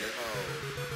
Oh.